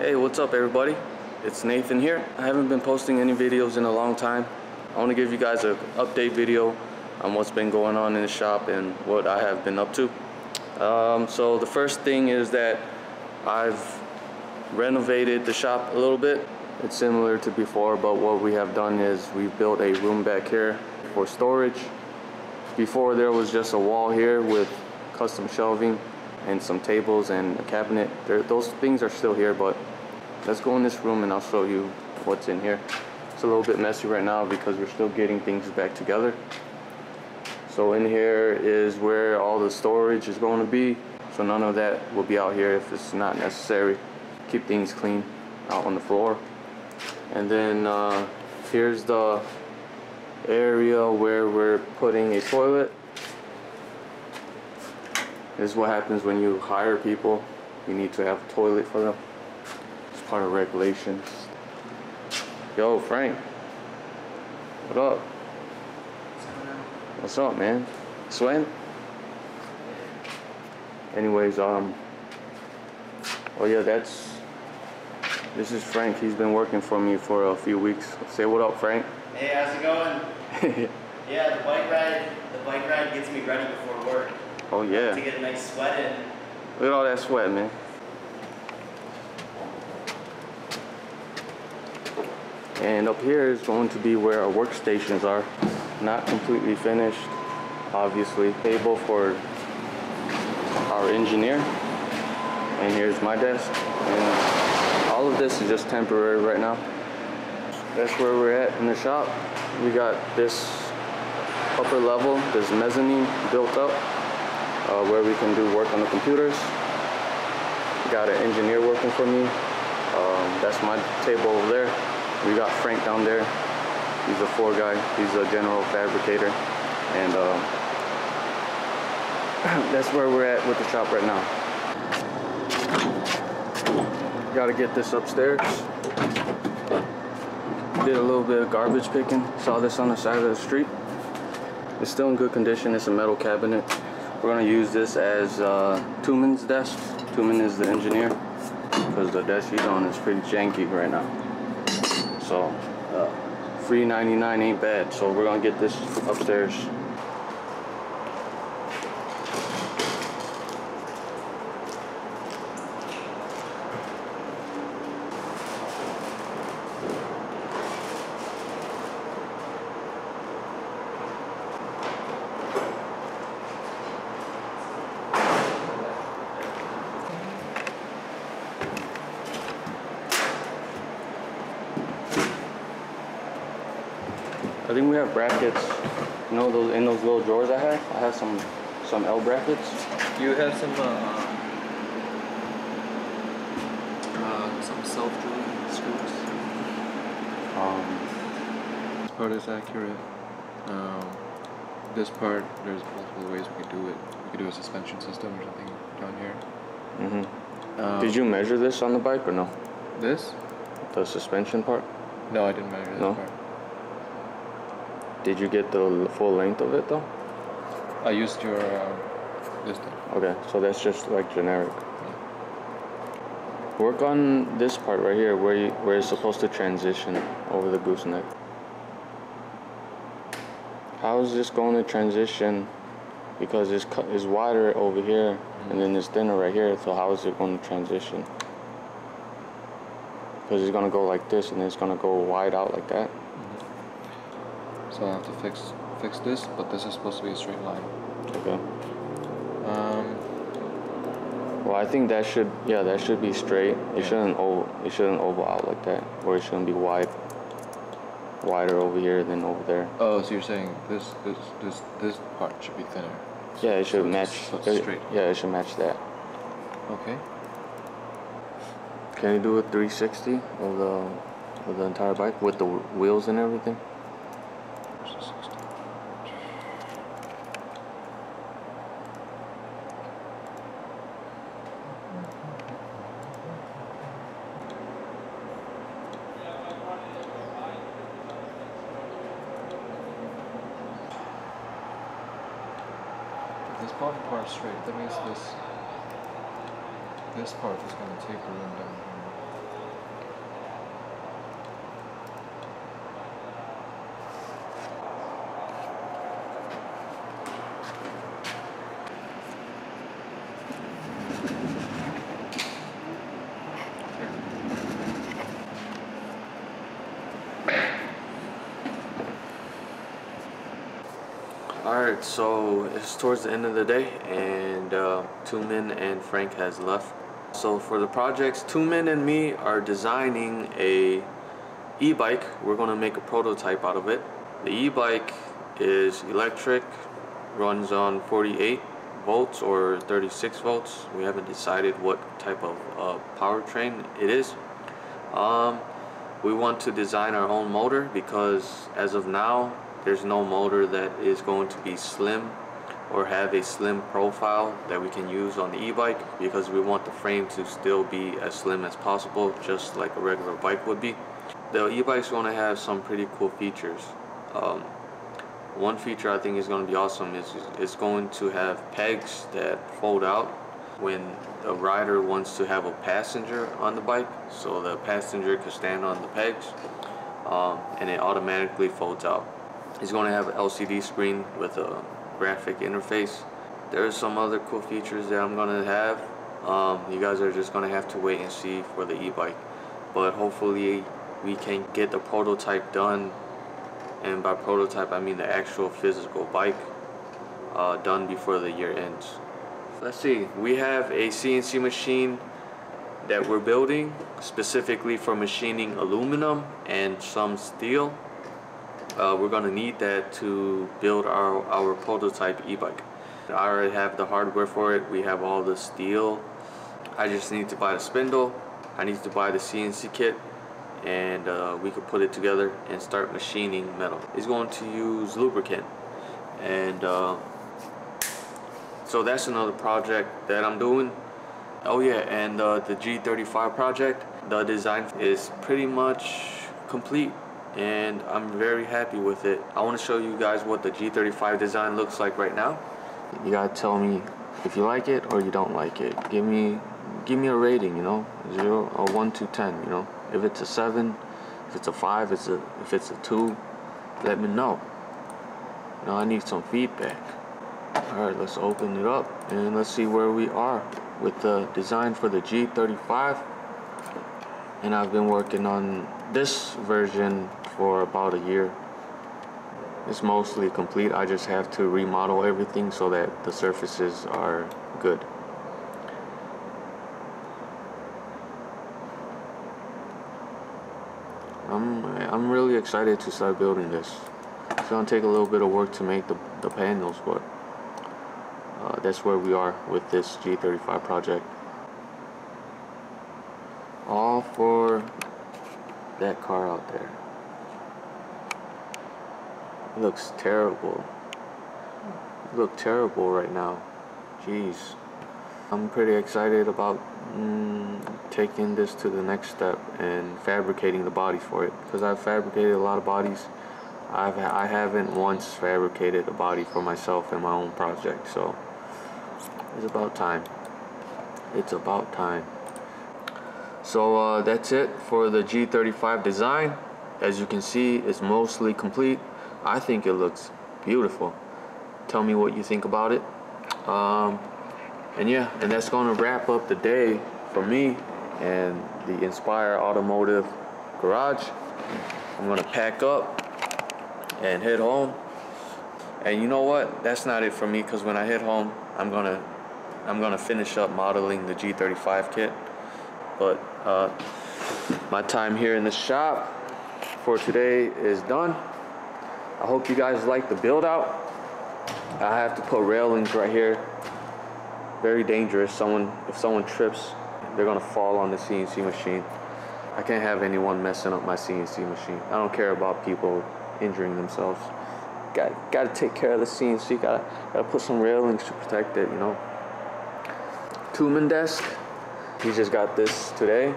Hey, what's up everybody? It's Nathan here. I haven't been posting any videos in a long time. I want to give you guys an update video on what's been going on in the shop and what I have been up to. Um, so the first thing is that I've renovated the shop a little bit. It's similar to before, but what we have done is we've built a room back here for storage. Before there was just a wall here with custom shelving and some tables and a cabinet. Those things are still here, but let's go in this room and I'll show you what's in here. It's a little bit messy right now because we're still getting things back together. So in here is where all the storage is going to be. So none of that will be out here if it's not necessary. Keep things clean out on the floor. And then uh, here's the area where we're putting a toilet. This is what happens when you hire people. You need to have a toilet for them. It's part of regulations. Yo, Frank. What up? What's up, man? Sweating? Anyways, um, oh yeah, that's, this is Frank. He's been working for me for a few weeks. Say what up, Frank. Hey, how's it going? yeah, the bike ride, the bike ride gets me ready before work Oh yeah. to get a nice sweat in. Look at all that sweat, man. And up here is going to be where our workstations are. Not completely finished, obviously. Table for our engineer. And here's my desk. And all of this is just temporary right now. That's where we're at in the shop. We got this upper level, this mezzanine built up uh, where we can do work on the computers. Got an engineer working for me. Um, that's my table over there. We got Frank down there. He's a floor guy. He's a general fabricator. And uh, that's where we're at with the shop right now. Got to get this upstairs. Did a little bit of garbage picking. Saw this on the side of the street. It's still in good condition. It's a metal cabinet. We're gonna use this as uh, Tuman's desk. Tuman is the engineer because the desk he's on is pretty janky right now. So, uh, free 99 ain't bad. So we're gonna get this upstairs. I think we have brackets. You know those in those little drawers I have. I have some some L brackets. You have some uh, uh, some self-drilling screws. Um, This part is accurate. Um, this part, there's multiple ways we could do it. We could do a suspension system or something down here. mhm. Um, Did you measure this on the bike or no? this? The suspension part. No, I didn't measure this No? part. Did you get the full length of it though? I used your uh, this thing. Okay, so that's just like generic. Work on this part right here where you, where it's supposed to transition over the gooseneck. How is this going to transition? Because it's cut is wider over here and then it's thinner right here. So how is it going to transition? Because it's going to go like this and then it's going to go wide out like that. So I have to fix fix this, but this is supposed to be a straight line. Okay. Um, Well, I think that should yeah that should be straight. It Yeah. shouldn't oval it shouldn't oval out like that, or it shouldn't be wide. Wider over here than over there. oh, so you're saying this this this this part should be thinner? Yeah, it should So match. so it's it- straight. yeah, it should match that. Okay. Can you do a 360 of the of the entire bike with the wheels and everything? Straight, that means this this part is going to taper in down here. So it's towards the end of the day and uh, Tumin and Frank has left. So for the projects, Tumin and me are designing a e-bike. We're gonna make a prototype out of it. The e-bike is electric, runs on 48 volts or 36 volts. We haven't decided what type of uh, powertrain it is. Um, we want to design our own motor because as of now, there's no motor that is going to be slim or have a slim profile that we can use on the e-bike because we want the frame to still be as slim as possible just like a regular bike would be. The e-bike's going to have some pretty cool features. Um, one feature I think is going to be awesome is it's going to have pegs that fold out when a rider wants to have a passenger on the bike so the passenger can stand on the pegs um, and it automatically folds out. It's going to have an LCD screen with a graphic interface. There's some other cool features that I'm going to have. Um, you guys are just going to have to wait and see for the e-bike. But hopefully we can get the prototype done and by prototype I mean the actual physical bike uh, done before the year ends. Let's see, we have a CNC machine that we're building specifically for machining aluminum and some steel. Uh, we're gonna need that to build our, our prototype e-bike. I already have the hardware for it. We have all the steel. I just need to buy the spindle. I need to buy the CNC kit and uh, we could put it together and start machining metal. It's going to use lubricant and uh, so that's another project that I'm doing. Oh yeah, and uh, the G35 project, the design is pretty much complete and I'm very happy with it. I want to show you guys what the G35 design looks like right now. You gotta tell me if you like it or you don't like it. Give me give me a rating, you know, zero or one to ten, you know. If it's a seven, if it's a five, it's a if it's a two, let me know. You know, I need some feedback. All right, let's open it up and let's see where we are with the design for the G35. And I've been working on this version for about a year. It's mostly complete. I just have to remodel everything so that the surfaces are good. I'm I'm really excited to start building this. It's gonna take a little bit of work to make the, the panels, but uh, that's where we are with this G35 project. All for that car out there. It looks terrible. You look terrible right now. Jeez. I'm pretty excited about mm, taking this to the next step and fabricating the body for it because I've fabricated a lot of bodies. I've I haven't once fabricated a body for myself in my own project, so it's about time. It's about time. So uh, that's it for the G35 design. As you can see, it's mostly complete. I think it looks beautiful. Tell me what you think about it. Um, and yeah, and that's going to wrap up the day for me and the Inspire Automotive Garage. I'm going to pack up and head home. And you know what? That's not it for me because when I head home, I'm going to I'm to finish up modeling the G35 kit. But uh, my time here in the shop for today is done. I hope you guys like the build out. I have to put railings right here very dangerous. Someone, if someone trips, they're gonna fall on the CNC machine. I can't have anyone messing up my CNC machine. I don't care about people injuring themselves. Got, got to take care of the CNC. Gotta, got to put some railings to protect it. You know. Tuman desk. He just got this today.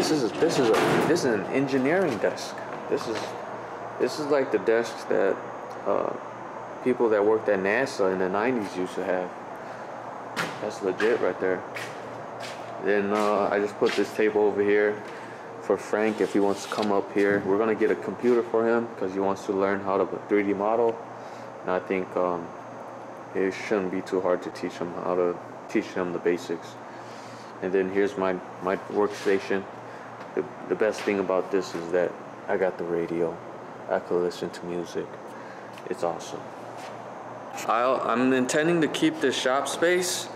This is this is a this is an engineering desk. This is this is like the desks that. Uh, people that worked at NASA in the 90s used to have. That's legit right there. Then uh, I just put this table over here for Frank if he wants to come up here. We're gonna get a computer for him because he wants to learn how to 3D model. And I think um, it shouldn't be too hard to teach him how to teach him the basics. And then here's my, my workstation. The, the best thing about this is that I got the radio. I could listen to music. It's awesome. I'll, I'm intending to keep this shop space,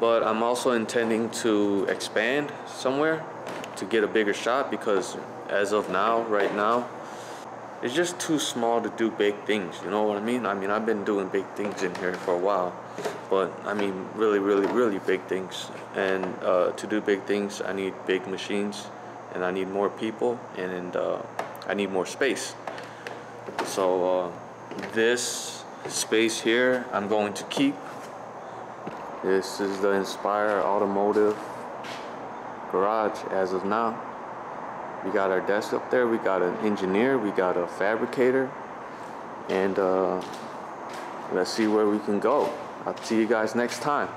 but I'm also intending to expand somewhere to get a bigger shop because as of now, right now, it's just too small to do big things. You know what I mean? I mean, I've been doing big things in here for a while, but I mean, really, really, really big things. And uh, to do big things, I need big machines, and I need more people, and uh, I need more space. So uh, this space here, I'm going to keep. This is the Inspire Automotive garage as of now. We got our desk up there. We got an engineer. We got a fabricator. And uh, let's see where we can go. I'll see you guys next time.